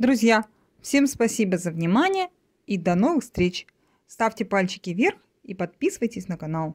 Друзья, всем спасибо за внимание и до новых встреч. Ставьте пальчики вверх и подписывайтесь на канал.